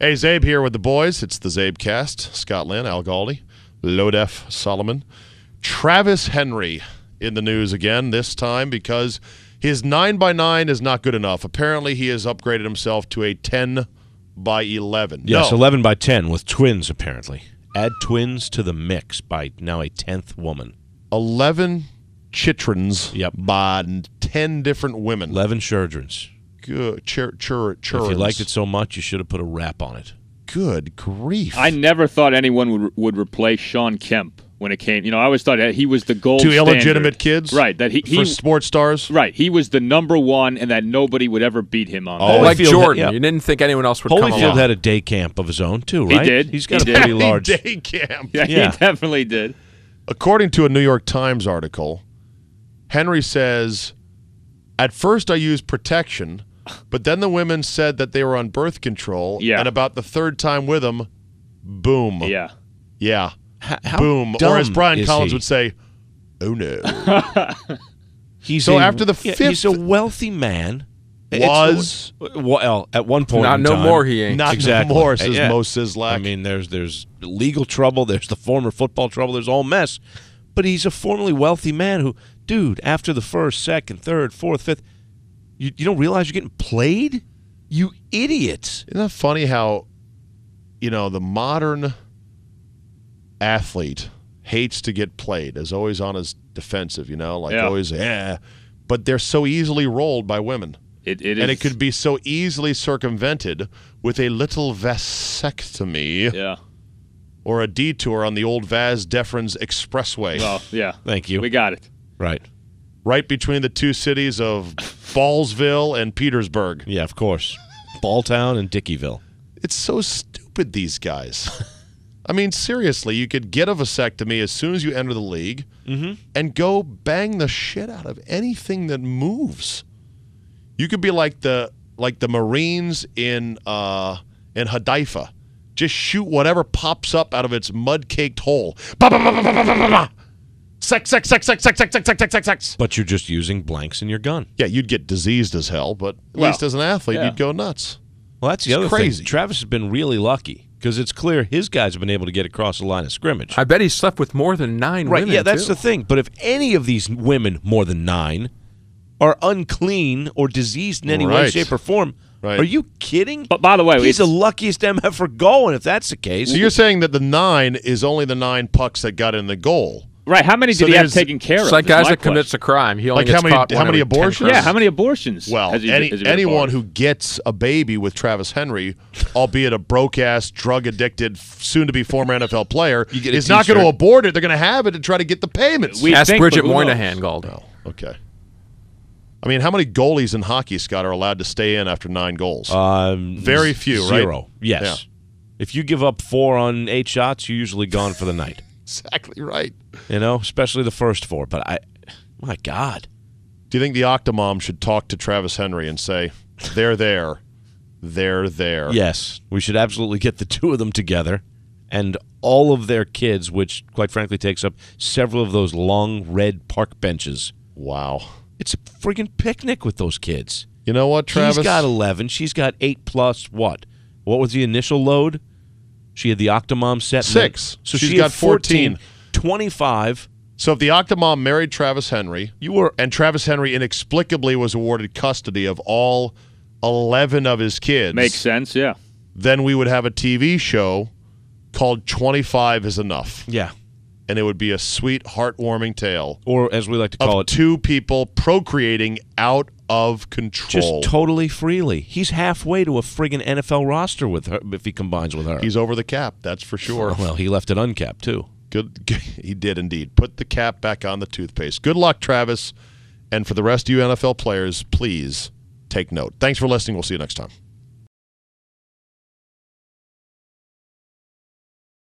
Hey, Czabe here with the boys. It's the Czabecast. Scott Lynn, Al Galdi, Lodef Solomon. Travis Henry in the news again, this time because his 9 by 9 is not good enough. Apparently, he has upgraded himself to a 10 by 11. Yes, no, 11 by 10 with twins, apparently. Add twins to the mix by now a 10th woman. 11 chitrons Yep. by 10 different women. 11 childrens. Good. Chur, chur, If you liked it so much, you should have put a wrap on it. Good grief. I never thought anyone would would replace Shawn Kemp when it came. You know, I always thought that he was the gold. Two standard. illegitimate kids? right? That he, he for sports stars? right. He was the number one, and that nobody would ever beat him on. Oh, that. like Holyfield had- Jordan. yeah. You didn't think anyone else would come Holyfield along. had a day camp of his own, too, right? He did. He's got He a did. pretty large. Day camp. yeah, Yeah. he definitely did. According to a New York Times article, Henry says, At first I used protection, but then the women said that they were on birth control. Yeah. And about the third time with him, boom. Yeah. Yeah. H- how boom. dumb Or as Brian is Collins he? would say, oh no. He's So a- after the yeah, he's a wealthy man. It's- Was. well at one point. Not in no time- more. He ain't. Not Exactly. more, Uh, says yeah. Moe Szyslak. I mean, there's there's legal trouble. There's the former football trouble. There's all mess. But he's a formerly wealthy man who, dude, after the first, second, third, fourth, fifth, you, you don't realize you're getting played. You idiots. Isn't that funny how, you know, the modern athlete hates to get played, is always on his defensive, you know, like Yeah. always, yeah. But they're so easily rolled by women. It, it and is- it could be so easily circumvented with a little vasectomy Yeah. or a detour on the old Vas Deferens Expressway, Well, yeah. Thank you. We got it. Right. right between the two cities of Ballsville and Petersburg. Yeah, of course. Balltown and Dickeyville. It's so stupid, these guys. I mean, seriously, you could get a vasectomy as soon as you enter the league and go bang the shit out of anything that moves. You could be like the like the Marines in uh, in Haifa. Just shoot whatever pops up out of its mud-caked hole. Ba, ba, ba, Sex, sex, sex, sex, sex, sex, sex, sex, sex, sex, sex. But you're just using blanks in your gun. Yeah, you'd get diseased as hell, but at Well, least as an athlete, yeah. you'd go nuts. Well, that's the It's other crazy. thing. Travis has been really lucky because it's clear his guys have been able to get across the line of scrimmage. I bet he slept with more than nine Right, women. yeah, that's too. the thing. But if any of these women, more than nine, are unclean or diseased in any way, Right. shape, or form, Right. are you kidding? But by the way, he's the luckiest MF for going. If that's the case, So you're saying that the nine is only the nine pucks that got in the goal? Right. How many So did he have taken care It's of? like is guys that commits question. a crime. He only Like gets how many- caught how many abortions? Yeah. How many abortions? Well, has he, any, has he anyone involved? who gets a baby with Travis Henry, albeit a broke ass, drug addicted, soon to be former NFL player, You get a is not going to abort it. They're going to have it and try to get the payments. We Ask think, Bridget but who knows? Moynahan, Gold. okay. I mean, how many goalies in hockey, Scott, are allowed to stay in after nine goals? um, Very few, right? Zero. Yes. Yeah. If you give up four on eight shots, you're usually gone for the night. Exactly right. You know, especially the first four. But I, my God, Do you think the Octomom should talk to Travis Henry and say, they're there, they're there? yes, we should absolutely get the two of them together, and all of their kids, which quite frankly takes up several of those long red park benches. Wow. It's a friggin' picnic with those kids. You know what, Travis? He's got 11. She's got 8 plus what? What was the initial load? She had the Octomom set. and then- Six. So She's she got had 14. 14. 25. So if the Octomom married Travis Henry, You were and Travis Henry inexplicably was awarded custody of all 11 of his kids, Makes sense. Yeah. then we would have a TV show called 25 is Enough. Yeah. And it would be a sweet, heartwarming tale Or as we like to call of it, two people procreating out of control. just totally freely. He's halfway to a friggin' NFL roster with her if he combines with her. He's over the cap, that's for sure. well, he left it uncapped too. Good, he did indeed. Put the cap back on the toothpaste. Good luck, Travis. And for the rest of you NFL players, please take note. Thanks for listening. We'll see you next time.